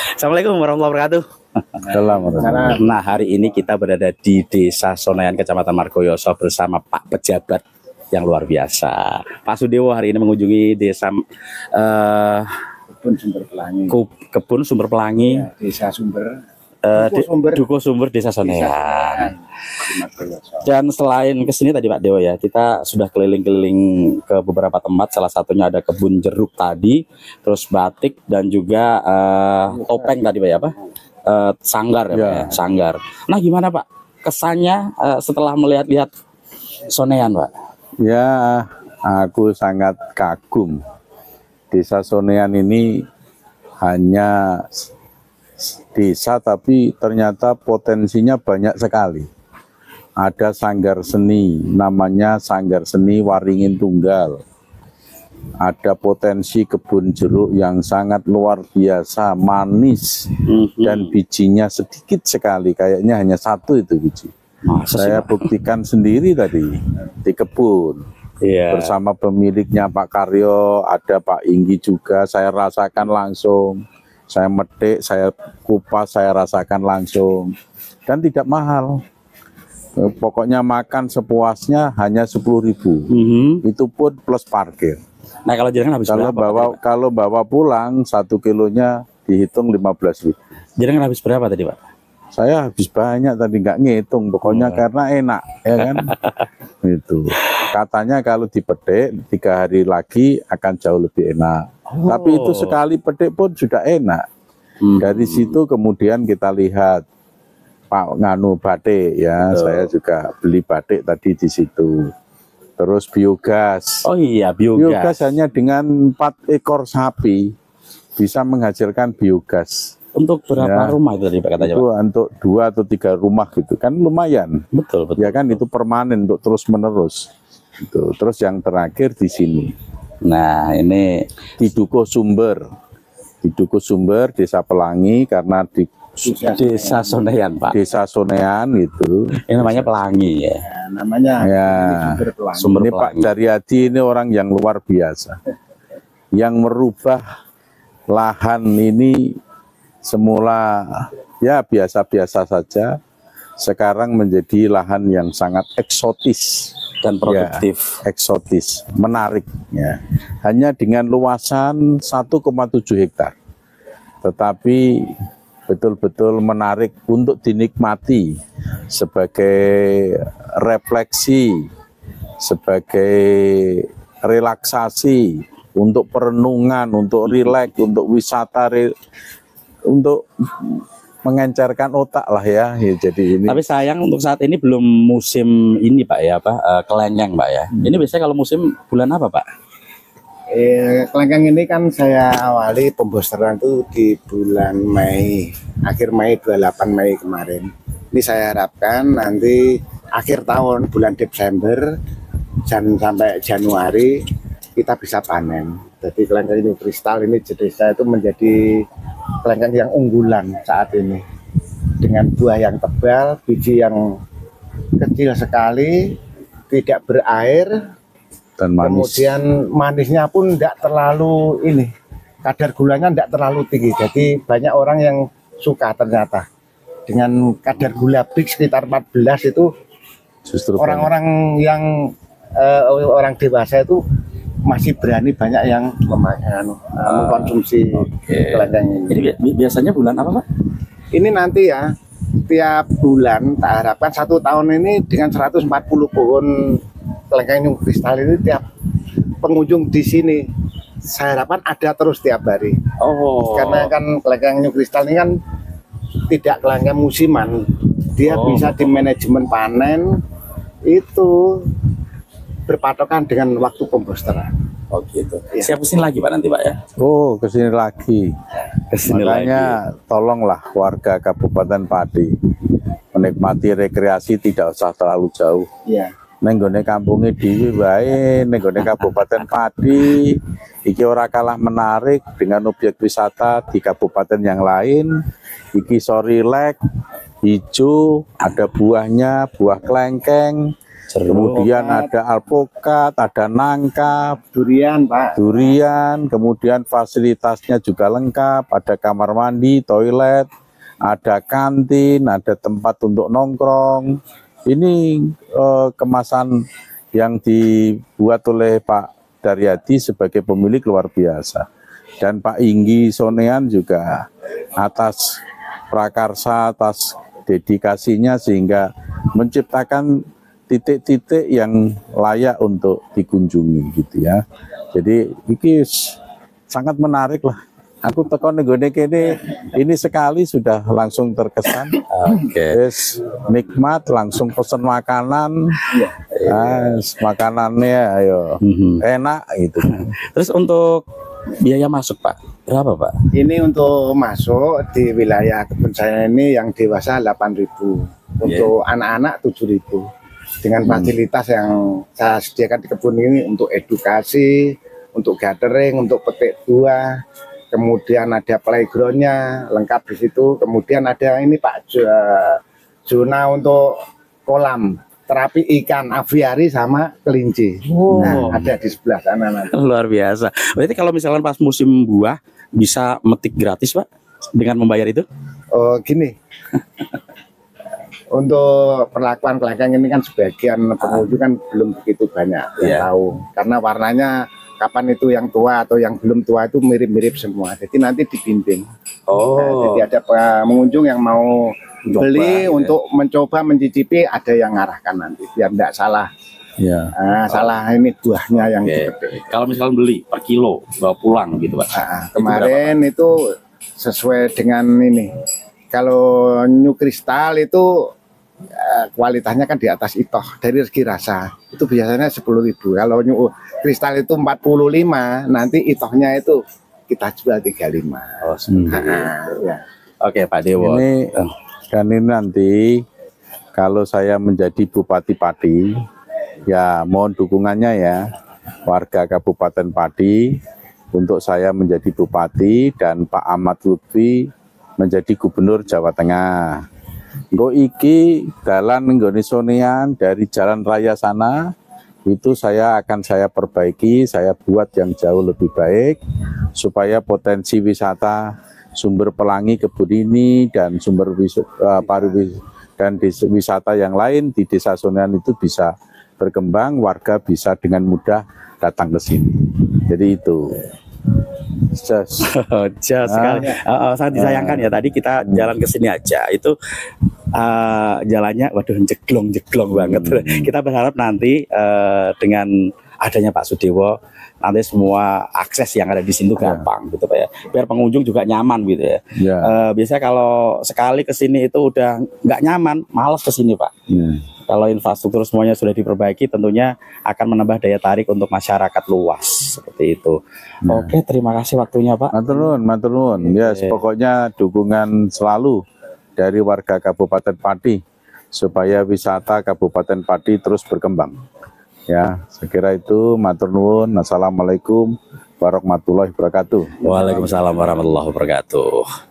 Assalamualaikum warahmatullahi wabarakatuh. Selamat. Nah hari ini kita berada di Desa Sonayan Kecamatan Margoyoso bersama Pak Pejabat yang luar biasa. Pak Sudewo hari ini mengunjungi desa eh, Kebun Sumber Pelangi. Kebun Sumber Pelangi, Ya, Desa Sumber. Eh, di- Sumber. Dukuh Sumber Desa Margoyoso. Dan selain ke sini tadi Pak Dewo ya, kita sudah keliling-keliling ke beberapa tempat. Salah satunya ada kebun jeruk tadi, terus batik dan juga eh, topeng tadi Pak ya apa? Eh, sanggar ya, Pak Ya. ya, sanggar. Nah gimana Pak kesannya eh, setelah melihat-lihat Sonean Pak? Ya, aku sangat kagum. Desa Sonean ini hanya desa tapi ternyata potensinya banyak sekali. Ada sanggar seni, namanya Sanggar Seni Waringin Tunggal. Ada potensi kebun jeruk yang sangat luar biasa, manis dan bijinya sedikit sekali, kayaknya hanya satu itu biji. Masa Saya buktikan sendiri tadi di kebun Iya. bersama pemiliknya Pak Karyo, ada Pak Inggi juga. Saya rasakan langsung, saya metik, saya kupas, saya rasakan langsung, dan tidak mahal. Eh, Pokoknya makan sepuasnya hanya 10.000 Mhm. Itu pun plus parkir. Nah kalau jenengan habis Kalau berapa? Bawa Pak? kalau bawa pulang satu kilonya dihitung 15.000 jenengan habis berapa tadi Pak? Saya habis banyak tadi nggak ngitung, pokoknya karena enak, ya kan? itu. Katanya kalau dipetik tiga hari lagi akan jauh lebih enak. Tapi itu sekali petik pun sudah enak. Hmm. Dari situ kemudian kita lihat Pak Nganu batik ya, saya juga beli batik tadi di situ. Terus biogas. Oh iya Biogas biogas. hanya dengan empat ekor sapi bisa menghasilkan biogas. Untuk berapa Ya. rumah itu tadi Pak katanya itu Pak? untuk dua atau tiga rumah gitu kan lumayan Betul betul. ya kan itu permanen untuk terus menerus itu terus yang terakhir di sini Nah ini di Dukuh Sumber di Dukuh Sumber Desa Pelangi karena di Desa Sonean Pak. Desa Sonean itu Ini namanya Pelangi ya. Ya, namanya ya Sumber Pelangi. Sumber ini Pak Pelangi. Daryadi ini orang yang luar biasa yang merubah lahan ini semula ya biasa-biasa saja sekarang menjadi lahan yang sangat eksotis dan produktif. Ya, eksotis, menarik ya. Hanya dengan luasan 1,7 hektar. Tetapi betul-betul menarik untuk dinikmati sebagai refleksi, sebagai relaksasi, untuk perenungan, untuk rileks, untuk wisata, untuk mengencarkan otak lah ya. ya jadi ini Tapi sayang untuk saat ini belum musim ini Pak ya apa eh, kelengkeng Pak ya. Ini biasanya kalau musim bulan apa Pak? Eh, kelengkeng ini kan saya awali pembosteran itu di bulan Mei, akhir Mei 28 Mei kemarin. Ini saya harapkan nanti akhir tahun bulan Desember dan sampai Januari kita bisa panen. Jadi kelengkeng ini kristal ini jenisnya itu menjadi kelengkeng yang unggulan saat ini dengan buah yang tebal, biji yang kecil sekali, tidak berair, dan manis. Kemudian manisnya pun tidak terlalu ini, kadar gulanya tidak terlalu tinggi. Jadi banyak orang yang suka ternyata dengan kadar gula big sekitar 14 itu Justru orang-orang yang eh, orang dewasa itu masih berani banyak yang memakai anu, eh, mengkonsumsi kelengkeng ini. Ini bi- biasanya bulan apa Pak? Ini nanti ya tiap bulan tak harapkan satu tahun ini dengan 140 pohon kelengkeng kristal ini tiap pengunjung di sini saya harapkan ada terus tiap hari Oh. karena kan kelengkeng kristal ini kan tidak kelengkeng musiman dia Oh. bisa di manajemen panen itu berpatokan dengan waktu pembosteran Oh gitu. Iya. Siap ke sini lagi Pak nanti Pak ya. Oh, ke sini lagi. Ke sini lagi. Makanya tolonglah warga Kabupaten Pati menikmati rekreasi tidak usah terlalu jauh. ya Nenggone kampungnya di wae, nenggone Kabupaten Pati, iki ora kalah menarik dengan objek wisata di kabupaten yang lain. Iki so relax, hijau, ada buahnya, buah kelengkeng, Jeruk. kemudian ada alpukat, ada nangka, Durian, Pak. durian, kemudian fasilitasnya juga lengkap, ada kamar mandi, toilet, ada kantin, ada tempat untuk nongkrong. Ini eh, kemasan yang dibuat oleh Pak Daryadi sebagai pemilik luar biasa. Dan Pak Inggi Sonean juga atas prakarsa, atas dedikasinya sehingga menciptakan titik-titik yang layak untuk dikunjungi gitu ya. Jadi ini sangat menarik lah. Aku tekan negone kene ini sekali sudah langsung terkesan. Oke. Terus nikmat langsung pesen makanan. Ah, makanannya ayo Mhm. enak gitu. Terus untuk biaya masuk Pak, berapa Pak? Ini untuk masuk di wilayah kebun saya ini yang dewasa 8.000, untuk anak-anak 7.000. Dengan fasilitas yang saya sediakan di kebun ini untuk edukasi, untuk gathering, untuk petik buah, kemudian ada playgroundnya lengkap di situ, kemudian ada ini Pak zona untuk kolam terapi ikan aviari sama kelinci. Nah, ada di sebelah sana nanti. Luar biasa. Berarti kalau misalnya pas musim buah bisa metik gratis Pak dengan membayar itu? Oh gini, untuk perlakuan kelangkang ini kan sebagian pengunjung kan belum begitu banyak yang Iya. tahu karena warnanya kapan itu yang tua atau yang belum tua itu mirip-mirip semua. Jadi nanti dibimbing. Nah, jadi ada pengunjung yang mau Mencoba, beli ya. untuk mencoba mencicipi ada yang ngarahkan nanti biar tidak salah Ya. Ah, salah ini buahnya yang gede. Kalau misalnya beli per kilo bawa pulang gitu Pak. Ah, kemarin itu sesuai dengan ini. Kalau new kristal itu kualitasnya kan di atas itoh dari segi rasa itu biasanya 10.000 kalau new kristal itu 45 nanti itohnya itu kita jual 35 Oh. Ah, ya. Oke Pak Dewo. Ini Eh, dan ini nanti kalau saya menjadi Bupati Pati, ya mohon dukungannya ya warga Kabupaten Pati untuk saya menjadi Bupati dan Pak Ahmad Lutfi menjadi Gubernur Jawa Tengah. Engko iki dalan nggone Sonean dari jalan raya sana itu saya akan saya perbaiki, saya buat yang jauh lebih baik supaya potensi wisata sumber pelangi kebun ini dan sumber wis, eh, pariwis dan wisata yang lain di Desa Sonean itu bisa berkembang, warga bisa dengan mudah datang ke sini. Jadi itu. Just. Just sekali. Eh, sangat disayangkan ya tadi kita jalan ke sini aja itu eh, jalannya waduh jeglong jeglong banget. Kita berharap nanti eh, dengan adanya Pak Sudewo nanti semua akses yang ada di sini tuh gampang gitu Pak ya. Biar pengunjung juga nyaman gitu ya. Ya. Eh, biasanya kalau sekali ke sini itu udah nggak nyaman, malas ke sini Pak. ya. Kalau infrastruktur semuanya sudah diperbaiki, tentunya akan menambah daya tarik untuk masyarakat luas seperti itu. Oke, terima kasih waktunya Pak. Matur nuwun, matur nuwun. Ya, Oke. pokoknya dukungan selalu dari warga Kabupaten Pati supaya wisata Kabupaten Pati terus berkembang. Ya, saya kira itu matur nuwun. Assalamualaikum warahmatullahi wabarakatuh. Waalaikumsalam warahmatullahi wabarakatuh.